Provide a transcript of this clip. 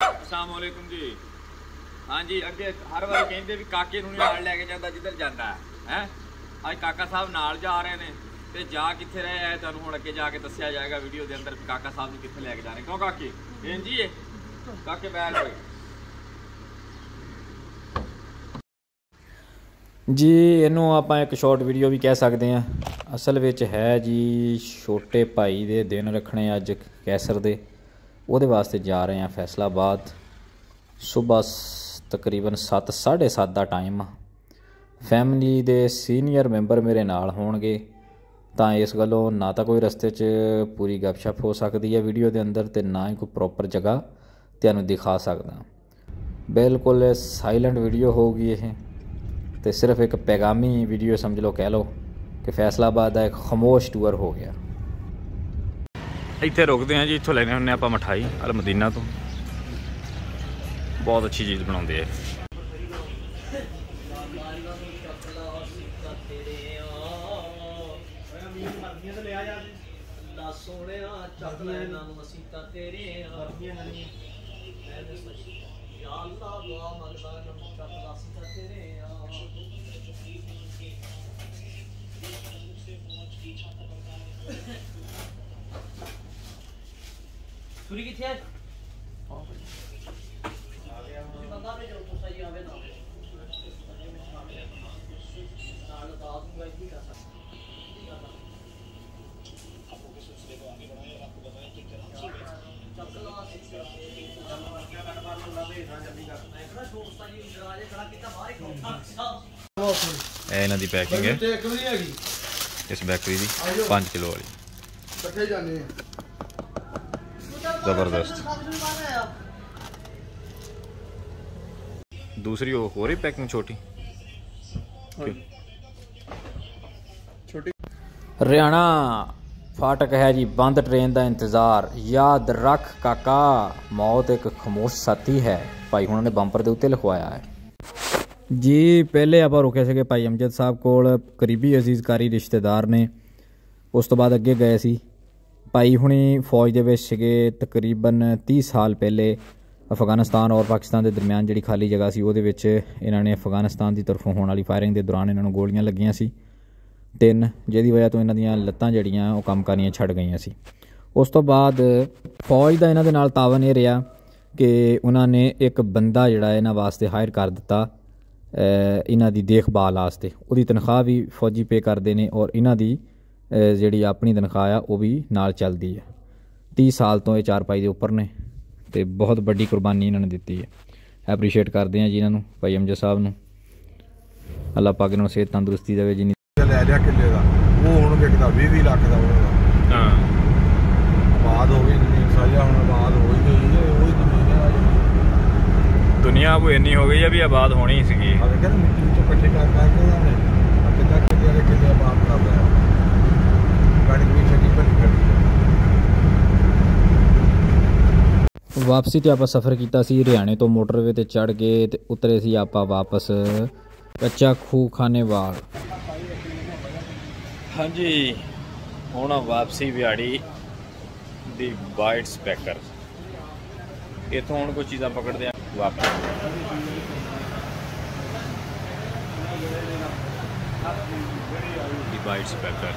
ਅਸਲਾਮੁਅਲੈਕੁਮ ਜੀ। ਹਾਂਜੀ, ਅੱਗੇ ਹਰ ਵਾਰ ਕਹਿੰਦੇ ਵੀ ਕਾਕੇ ਨੂੰ ਨਾਲ ਲੈ ਕੇ ਜਾਂਦਾ, ਜਿੱਧਰ ਜਾਂਦਾ ਹੈ, ਹੈਂ? ਅੱਜ ਕਾਕਾ ਸਾਹਿਬ ਨਾਲ ਜਾ ਰਹੇ ਨੇ ਤੇ ਜਾ ਕਿੱਥੇ ਰਹੇ ਆ? ਤੁਹਾਨੂੰ ਹੁਣ ਅੱਗੇ ਜਾ ਕੇ ਦੱਸਿਆ ਜਾਏਗਾ ਵੀਡੀਓ ਦੇ ਅੰਦਰ ਕਾਕਾ ਸਾਹਿਬ ਨੂੰ ਕਿੱਥੇ ਲੈ ਕੇ ਜਾਣੇ ਕਿਉਂ ਕਾਕੇ? ਇੰਜੀ ਏ ਕਾਕੇ ਬੈਠ ਹੋਏ ਜੀ, ਇਹਨੂੰ ਆਪਾਂ ਇੱਕ ਸ਼ਾਰਟ ਵੀਡੀਓ ਵੀ ਕਹਿ ਸਕਦੇ ਹਾਂ। ਅਸਲ ਵਿੱਚ ਹੈ ਜੀ, ਛੋਟੇ ਭਾਈ ਦੇ ਦਿਨ ਰੱਖਣੇ ਅੱਜ ਕੈਸਰ ਦੇ। ਉਹਦੇ ਵਾਸਤੇ ਜਾ ਰਹੇ ਹਾਂ ਫੈਸਲਾਬਾਦ ਸਵੇਰ ਤਕਰੀਬਨ 7 7:30 ਦਾ ਟਾਈਮ ਫੈਮਿਲੀ ਦੇ ਸੀਨੀਅਰ ਮੈਂਬਰ ਮੇਰੇ ਨਾਲ ਹੋਣਗੇ ਤਾਂ ਇਸ ਗੱਲੋਂ ਨਾ ਤਾਂ ਕੋਈ ਰਸਤੇ 'ਚ ਪੂਰੀ ਗੱਪਸ਼ਪ ਹੋ ਸਕਦੀ ਹੈ ਵੀਡੀਓ ਦੇ ਅੰਦਰ ਤੇ ਨਾ ਹੀ ਕੋਈ ਪ੍ਰੋਪਰ ਜਗ੍ਹਾ ਤੁਹਾਨੂੰ ਦਿਖਾ ਸਕਦਾ ਬਿਲਕੁਲ ਸਾਇਲੈਂਟ ਵੀਡੀਓ ਹੋਊਗੀ ਇਹ ਤੇ ਸਿਰਫ ਇੱਕ ਪੈਗਾਮੀ ਵੀਡੀਓ ਸਮਝ ਲਓ ਕਹਿ ਲਓ ਕਿ ਫੈਸਲਾਬਾਦ ਦਾ ਇੱਕ ਖਮੋਸ਼ ਟੂਰ ਹੋ ਗਿਆ ਇੱਥੇ ਰੁਕਦੇ ਹਾਂ ਜੀ ਇੱਥੋਂ ਲੈਣੇ ਹੁੰਨੇ ਆਪਾਂ ਮਠਾਈ ਅਲ ਮਦੀਨਾ ਤੋਂ ਬਹੁਤ ਅੱਛੀ ਚੀਜ਼ ਬਣਾਉਂਦੇ ਆ ਅੱਲਾ ਸੋਹਣਿਆ ਚੱਕ ਲੈ ਇਹਨਾਂ ਨੂੰ ਅਸੀਂ ਤਾਂ ਤੇਰੇ ਆ ਯਾ ਅੱਲਾ ਦੁਆ ਮੰਗਦਾ ਇਹਨਾਂ ਨੂੰ ਚੱਕ ਲਾ ਅਸੀਂ ਤਾਂ ਤੇਰੇ ਆ ਛੁਰੀ ਕਿੱਥੇ ਹੈ ਤੁਸੀਂ ਬੰਦਾ ਭੇਜੋ ਤੋਂ ਸਹੀ ਆਵੇ ਨਾ ਨਾਲ ਦਾ ਦੂੰਗਾ ਇਹ ਵੀ ਕਰ ਸਕਦਾ ਇਹ ਇਹਨਾਂ ਦੀ ਪੈਕਿੰਗ ਹੈ ਤੇ ਇੱਕ ਵੀ ਨਹੀਂ ਹੈਗੀ ਇਸ ਬੈਕਰੀ ਦੀ 5 ਕਿਲੋ ਵਾਲੀ ਇਕੱਠੇ ਜਾਂਦੇ ਆ ਜ਼ਬਰਦਸਤ ਦੂਸਰੀ ਉਹ ਹੋਰ ਹੀ ਪੈਕਿੰਗ ਛੋਟੀ ਹਰਿਆਣਾ ਫਾਟਕ ਹੈ ਜੀ ਬੰਦ ਟ੍ਰੇਨ ਦਾ ਇੰਤਜ਼ਾਰ ਯਾਦ ਰੱਖ ਕਾਕਾ ਮੌਤ ਇੱਕ ਖਮੋਸ਼ ਸਾਥੀ ਹੈ ਭਾਈ ਹੁਣਾਂ ਨੇ ਬੰਪਰ ਦੇ ਉੱਤੇ ਲਿਖਵਾਇਆ ਹੈ ਜੀ ਪਹਿਲੇ ਆਪਾਂ ਰੁਕੇ ਸੀਗੇ ਭਾਈ ਅਮਜਦ ਸਾਹਿਬ ਕੋਲ ਕਰੀਬੀ ਅਜ਼ੀਜ਼ ਕਾਰੀ ਰਿਸ਼ਤੇਦਾਰ ਨੇ ਉਸ ਤੋਂ ਬਾਅਦ ਅੱਗੇ ਗਏ ਸੀ ਭਾਈ ਹੁਣੀ ਫੌਜ ਦੇ ਵਿੱਚ ਸੀਗੇ ਤਕਰੀਬਨ 30 ਸਾਲ ਪਹਿਲੇ ਅਫਗਾਨਿਸਤਾਨ ਔਰ ਪਾਕਿਸਤਾਨ ਦੇ ਦਰਮਿਆਨ ਜਿਹੜੀ ਖਾਲੀ ਜਗ੍ਹਾ ਸੀ ਉਹਦੇ ਵਿੱਚ ਇਹਨਾਂ ਨੇ ਅਫਗਾਨਿਸਤਾਨ ਦੀ ਤਰਫੋਂ ਹੋਣ ਵਾਲੀ ਫਾਇਰਿੰਗ ਦੇ ਦੌਰਾਨ ਇਹਨਾਂ ਨੂੰ ਗੋਲੀਆਂ ਲੱਗੀਆਂ ਸੀ ਤਿੰਨ ਜਿਹਦੀ ਵਜ੍ਹਾ ਤੋਂ ਇਹਨਾਂ ਦੀਆਂ ਲੱਤਾਂ ਜਿਹੜੀਆਂ ਉਹ ਕੰਮ ਕਰਨੀਆਂ ਛੱਡ ਗਈਆਂ ਸੀ ਉਸ ਤੋਂ ਬਾਅਦ ਫੌਜ ਦਾ ਇਹਨਾਂ ਦੇ ਨਾਲ ਤਾਵਨ ਇਹ ਰਿਹਾ ਕਿ ਉਹਨਾਂ ਨੇ ਇੱਕ ਬੰਦਾ ਜਿਹੜਾ ਇਹਨਾਂ ਵਾਸਤੇ ਹਾਇਰ ਕਰ ਦਿੱਤਾ ਅਹ ਇਹਨਾਂ ਦੀ ਦੇਖਭਾਲ ਵਾਸਤੇ ਉਹਦੀ ਤਨਖਾਹ ਵੀ ਫੌਜੀ ਪੇ ਕਰਦੇ ਨੇ ਔਰ ਇਹਨਾਂ ਦੀ ਅਹ ਜਿਹੜੀ ਆਪਣੀ ਤਨਖਾਹ ਆ ਉਹ ਵੀ ਨਾਲ ਚੱਲਦੀ ਹੈ 30 ਸਾਲ ਤੋਂ ਇਹ ਚਾਰਪਾਈ ਦੇ ਉੱਪਰ ਨੇ ਤੇ ਬਹੁਤ ਵੱਡੀ ਕੁਰਬਾਨੀ ਇਹਨਾਂ ਨੇ ਦਿੱਤੀ ਹੈ ਐਪਰੀਸ਼ੀਏਟ ਕਰਦੇ ਹਾਂ ਜੀ ਇਹਨਾਂ ਨੂੰ ਭਾਈ ਅਮਜਦ ਸਾਹਿਬ ਨੂੰ। ਅੱਲਾਹ ਪਾਕ ਇਹਨਾਂ ਨੂੰ ਸਿਹਤ ਤੰਦਰੁਸਤੀ ਦੇਵੇ ਜਿੰਨੀ ਲੈ ਲਿਆ ਕਿੱਲੇ ਦਾ। ਉਹ ਹੁਣ ਵਿਕਦਾ 20 20 ਲੱਖ ਦਾ ਉਹਨਾਂ ਦਾ। ਹਾਂ। ਬਾਦ ਹੋ ਗਈ ਜ਼ਮੀਨ ਸਾਜਾ ਹੁਣ ਬਾਦ ਹੋ ਹੀ ਗਈ ਹੈ ਉਹ ਹੀ ਜ਼ਮੀਨ ਹੈ। ਦੁਨੀਆ ਉਹ ਇੰਨੀ ਹੋ ਗਈ ਆ ਵੀ ਆਬਾਦ ਹੋਣੀ ਸੀਗੀ। ਆ ਦੇਖਿਆ ਨਾ ਮਿੱਟੀ ਵਿੱਚੋਂ ਇਕੱਠੇ ਕਰ ਕਰਕੇ ਉਹਨਾਂ ਨੇ। ਆ ਕਿੱਦਾਂ ਕਿੱਲੇ ਦੇ ਕਿੱਲੇ ਬਾਦ ਕਰ ਲਿਆ ਕਣਕ ਵੀ ਛੱਡੀ ਭਰੀ ਖੜੀ ਹੈ ਵਾਪਸੀ ਤੇ ਆਪਾਂ ਸਫ਼ਰ ਕੀਤਾ ਸੀ ਹਰਿਆਣੇ ਤੋਂ ਮੋਟਰਵੇ ਤੇ ਚੜ ਗਏ ਤੇ ਉਤਰੇ ਸੀ ਆਪਾਂ ਵਾਪਸ, ਕੱਚਾ ਖੂ ਖਾਨੇਵਾਲ ਹਾਂਜੀ, ਹੁਣ ਵਾਪਸੀ ਵਿਹਾੜੀ ਦੀ ਵਾਈਟ ਸਪੈਕਰ ਇਥੋਂ ਹੁਣ ਕੋਈ ਚੀਜ਼ਾਂ ਪਕੜਦੇ ਆ, ਵਾਪਸ। ਦੀ ਵਾਈਟ ਸਪੈਕਰ